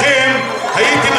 الآخر هيتم